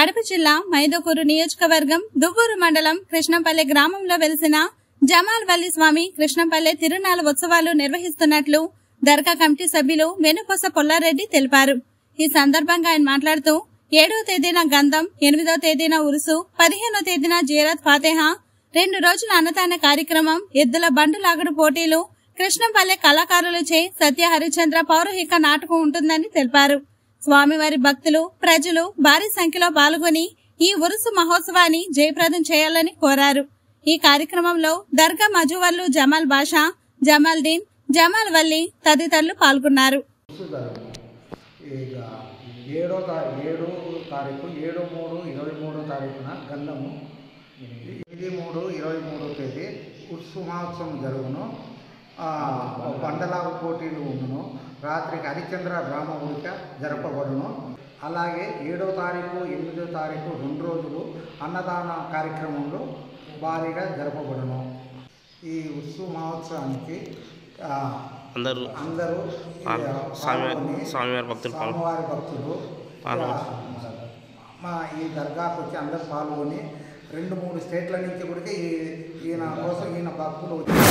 కడప జిల్లా మైదకూరు నియోజకవర్గం దువ్వూరు మండలం కృష్ణంపల్లె గ్రామంలో వెలిసిన జమాల్ వల్లి స్వామి కృష్ణంపల్లె తిరునాళ్ళ ఉత్సవాలు నిర్వహిస్తున్నట్లు దర్గా కమిటీ సభ్యులు వెనుకొస పొల్లారెడ్డి తెలిపారు. ఈ సందర్భంగా ఆయన మాట్లాడుతూ ఏడవ తేదీన గంధం ఎనిమిదవ తేదీన ఉరుసు పదిహేనో తేదీన జీరాత్ ఫాతేహా రెండు రోజుల అన్నదాన కార్యక్రమం ఎద్దుల బండు లాగుడు పోటీలు కృష్ణంపల్లె కళాకారులచే సత్య హరిచంద్ర పౌరహిక నాటకం ఉంటుందని తెలిపారు. స్వామివారి భక్తులు ప్రజలు భారీ సంఖ్యలో పాల్గొని ఈ ఉరుసు మహోత్సవాన్ని జయప్రదం చేయాలని కోరారు. ఈ కార్యక్రమంలో దర్గా మజువర్లు జమాల్ బాషా జమాల్ దీన్ జమాల్ వల్లి తదితరులు పాల్గొన్నారు. ఏడో ఏడో తారీఖు ఏడు మూడు ఇరవై మూడో తారీఖున గంధము. ఎనిమిది మూడు ఇరవై మూడో తేదీ మహోత్సవం జరుగును. బండలాగు పోటీలు ఉండును. రాత్రికి హరిచంద్ర డ్రామ ఉడిక జరపబడును. అలాగే ఏడో తారీఖు ఎనిమిదో తారీఖు రెండు రోజులు అన్నదాన కార్యక్రమంలో భారీగా జరపబడును. ఈ ఉత్సు మహోత్సవానికి అందరూ అందరూ స్వామివారి- భక్తులు స్వామివారి భక్తులు మా ఈ దర్గాకు వచ్చి అందరూ పాల్గొని రెండు మూడు స్టేట్ల నుంచి కూడా ఈ ఈయన కోసం ఈయన భక్తులు వచ్చి